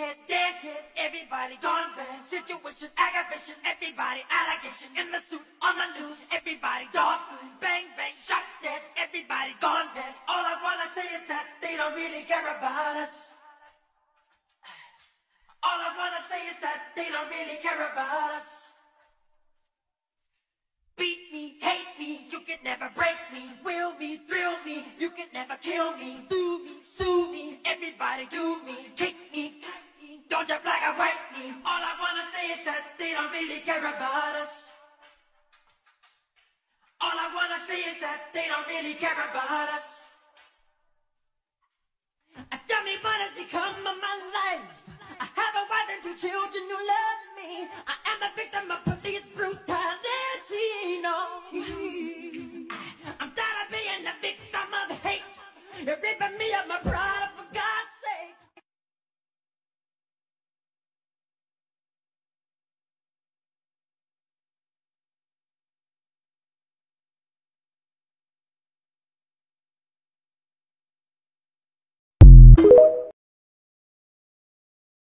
Shithead, deadhead, everybody gone bad. Situation, aggravation, everybody allegation in the suit, on the news, everybody dog food. Bang, bang, shot dead, everybody gone bad. All I wanna say is that they don't really care about us. All I wanna say is that they don't really care about us. Beat me, hate me, you can never break me. Will me, thrill me, you can never kill me. Do me, sue me, everybody do me. Kick black white. All I wanna say is that they don't really care about us. All I wanna say is that they don't really care about us. Tell me what has become of my life? I have a wife and two children who love me. I am a victim of police brutality. No, I'm tired of being a victim of hate. You're ripping me of my pride.